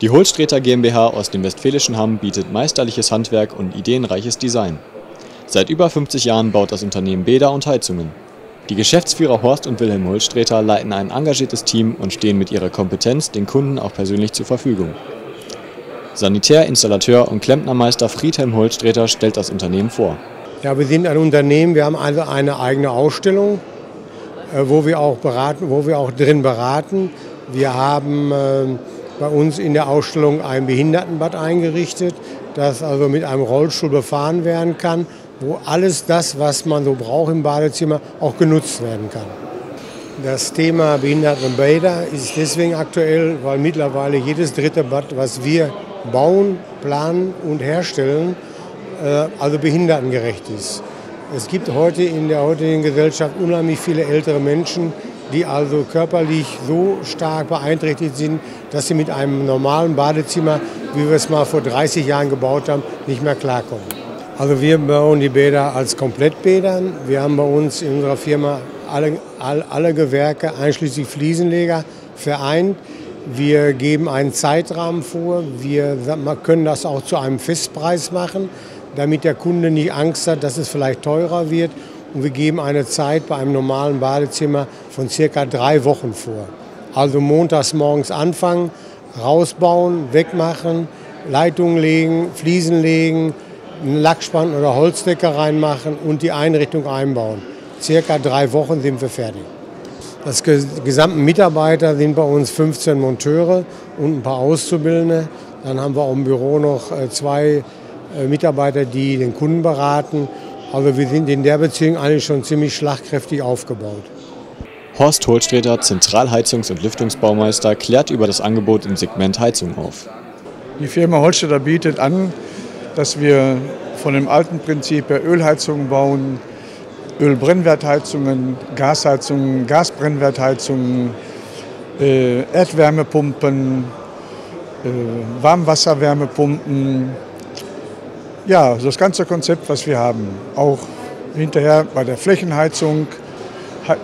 Die Hohlstreter GmbH aus dem westfälischen Hamm bietet meisterliches Handwerk und ideenreiches Design. Seit über 50 Jahren baut das Unternehmen Bäder und Heizungen. Die Geschäftsführer Horst und Wilhelm Hohlstreter leiten ein engagiertes Team und stehen mit ihrer Kompetenz den Kunden auch persönlich zur Verfügung. Sanitär, Installateur und Klempnermeister Friedhelm Hohlstreter stellt das Unternehmen vor. Ja, wir sind ein Unternehmen, wir haben also eine eigene Ausstellung, äh, wo wir auch beraten, wo wir auch drin beraten. Wir haben äh, bei uns in der Ausstellung ein Behindertenbad eingerichtet, das also mit einem Rollstuhl befahren werden kann, wo alles das, was man so braucht im Badezimmer, auch genutzt werden kann. Das Thema Behindertenbäder ist deswegen aktuell, weil mittlerweile jedes dritte Bad, was wir bauen, planen und herstellen, äh, also behindertengerecht ist. Es gibt heute in der heutigen Gesellschaft unheimlich viele ältere Menschen, die also körperlich so stark beeinträchtigt sind, dass sie mit einem normalen Badezimmer, wie wir es mal vor 30 Jahren gebaut haben, nicht mehr klarkommen. Also wir bauen die Bäder als Komplettbäder. Wir haben bei uns in unserer Firma alle, alle, alle Gewerke einschließlich Fliesenleger vereint. Wir geben einen Zeitrahmen vor. Wir können das auch zu einem Festpreis machen, damit der Kunde nicht Angst hat, dass es vielleicht teurer wird. Und wir geben eine Zeit bei einem normalen Badezimmer von circa drei Wochen vor. Also montags morgens anfangen, rausbauen, wegmachen, Leitungen legen, Fliesen legen, einen Lackspann oder Holzdecke reinmachen und die Einrichtung einbauen. Circa drei Wochen sind wir fertig. Das gesamte Mitarbeiter sind bei uns 15 Monteure und ein paar Auszubildende. Dann haben wir auch im Büro noch äh, zwei äh, Mitarbeiter, die den Kunden beraten also wir sind in der Beziehung eigentlich schon ziemlich schlagkräftig aufgebaut. Horst Holstreter, Zentralheizungs- und Lüftungsbaumeister, klärt über das Angebot im Segment Heizung auf. Die Firma Holstreter bietet an, dass wir von dem alten Prinzip der Ölheizungen bauen, Ölbrennwertheizungen, Gasheizungen, Gasbrennwertheizungen, äh, Erdwärmepumpen, äh, Warmwasserwärmepumpen, ja, das ganze Konzept, was wir haben. Auch hinterher bei der Flächenheizung, äh,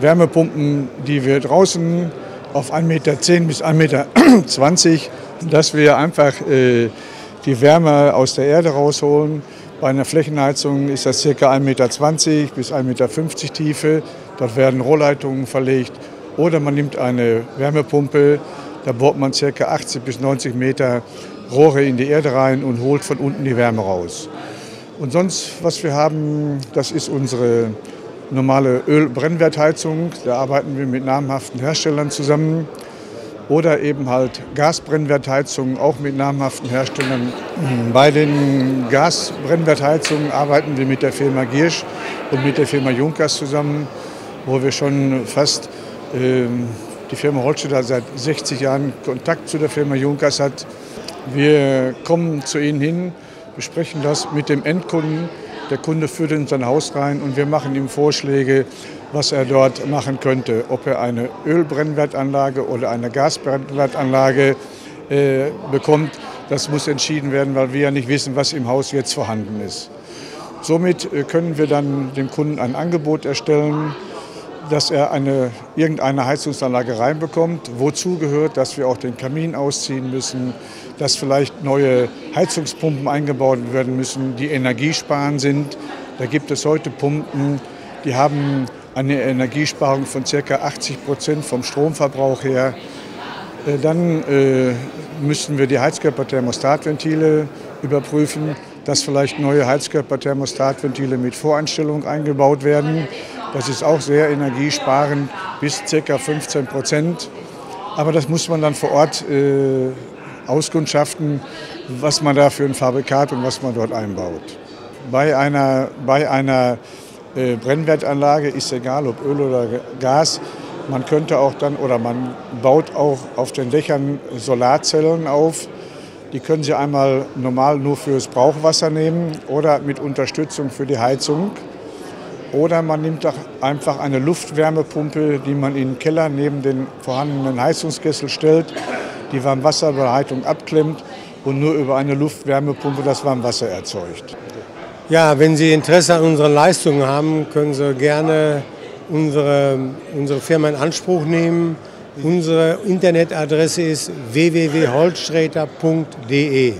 Wärmepumpen, die wir draußen auf 1,10 Meter bis 1,20 Meter, dass wir einfach äh, die Wärme aus der Erde rausholen. Bei einer Flächenheizung ist das ca. 1,20 Meter bis 1,50 Meter Tiefe. Dort werden Rohrleitungen verlegt. Oder man nimmt eine Wärmepumpe, da bohrt man ca. 80 bis 90 Meter Rohre in die Erde rein und holt von unten die Wärme raus. Und sonst, was wir haben, das ist unsere normale Ölbrennwertheizung. Da arbeiten wir mit namhaften Herstellern zusammen. Oder eben halt Gasbrennwertheizungen, auch mit namhaften Herstellern. Bei den Gasbrennwertheizungen arbeiten wir mit der Firma Giersch und mit der Firma Junkers zusammen, wo wir schon fast äh, die Firma Holstetter seit 60 Jahren Kontakt zu der Firma Junkers hat. Wir kommen zu Ihnen hin, besprechen das mit dem Endkunden. Der Kunde führt in sein Haus rein und wir machen ihm Vorschläge, was er dort machen könnte. Ob er eine Ölbrennwertanlage oder eine Gasbrennwertanlage äh, bekommt, das muss entschieden werden, weil wir ja nicht wissen, was im Haus jetzt vorhanden ist. Somit äh, können wir dann dem Kunden ein Angebot erstellen, dass er eine, irgendeine Heizungsanlage reinbekommt. Wozu gehört, dass wir auch den Kamin ausziehen müssen, dass vielleicht neue Heizungspumpen eingebaut werden müssen, die energiesparend sind. Da gibt es heute Pumpen, die haben eine Energiesparung von ca. 80 Prozent vom Stromverbrauch her. Äh, dann äh, müssen wir die Heizkörperthermostatventile überprüfen, dass vielleicht neue Heizkörperthermostatventile mit Voreinstellung eingebaut werden. Das ist auch sehr energiesparend, bis ca. 15 Prozent. Aber das muss man dann vor Ort äh, auskundschaften, was man da für ein Fabrikat und was man dort einbaut. Bei einer, bei einer äh, Brennwertanlage ist egal, ob Öl oder Gas, man könnte auch dann oder man baut auch auf den Dächern Solarzellen auf. Die können Sie einmal normal nur fürs Brauchwasser nehmen oder mit Unterstützung für die Heizung. Oder man nimmt einfach eine Luftwärmepumpe, die man in den Keller neben den vorhandenen Heizungskessel stellt, die Warmwasserbereitung abklemmt und nur über eine Luftwärmepumpe das Warmwasser erzeugt. Ja, wenn Sie Interesse an unseren Leistungen haben, können Sie gerne unsere, unsere Firma in Anspruch nehmen. Unsere Internetadresse ist www.holzsträter.de.